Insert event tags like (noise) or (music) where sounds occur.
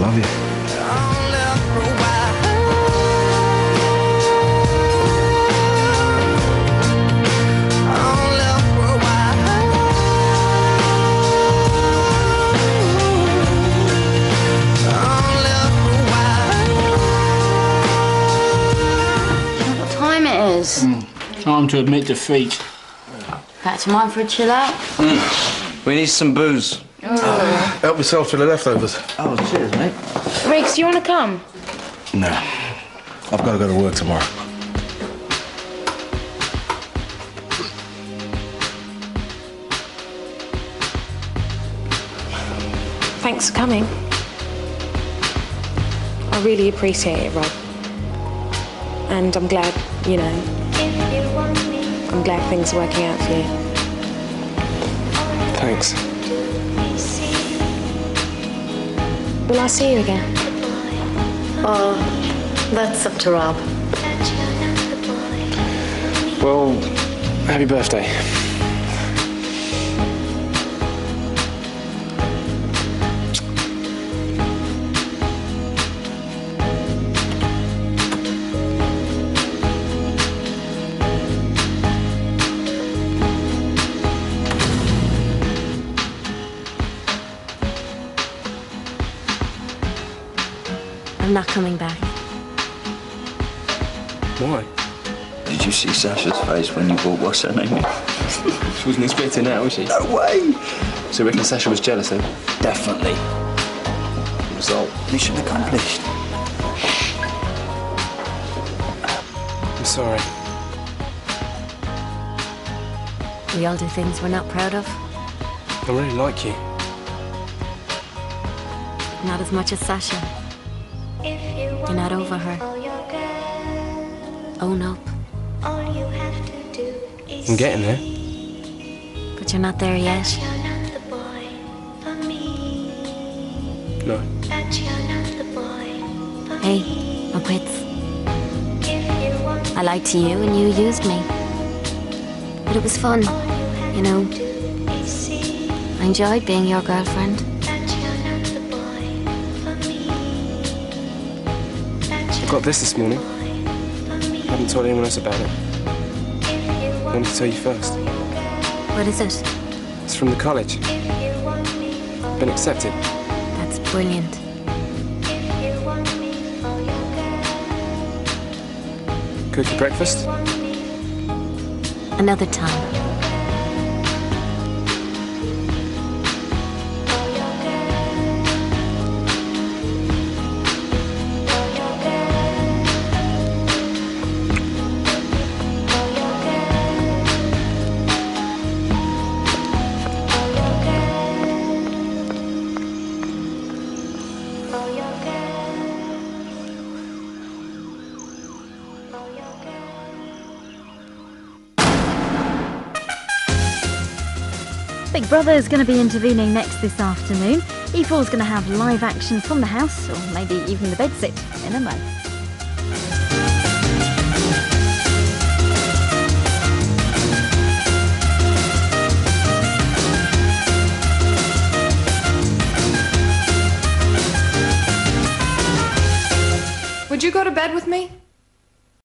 love you. What time it is? Hmm. Time to admit defeat. Back to mine for a chill out. Hmm. We need some booze. Help yourself to the leftovers. Oh, cheers, mate. Riggs, do you want to come? No. I've got to go to work tomorrow. Thanks for coming. I really appreciate it, Rob. And I'm glad, you know, I'm glad things are working out for you. Thanks. Will I see you again? Oh, that's up to Rob. Well, happy birthday. I'm not coming back. Why? Did you see Sasha's face when you bought what's her name? (laughs) She wasn't expecting that, was she? No way! So you reckon Sasha was jealous then? Definitely. Result. Mission accomplished. I'm sorry. We all do things we're not proud of. I really like you. Not as much as Sasha. You're not over her. Own oh, up. I'm getting there. But you're not there yet. No. Hey, my quits. I lied to you and you used me. But it was fun, you know. I enjoyed being your girlfriend. Got this this morning. I haven't told anyone else about it. I wanted to tell you first. What is it? It's from the college. Been accepted. That's brilliant. Cook you breakfast? Another time. Big Brother is going to be intervening next this afternoon. E4 is going to have live action from the house, or maybe even the bedsit, in a month. Would you go to bed with me?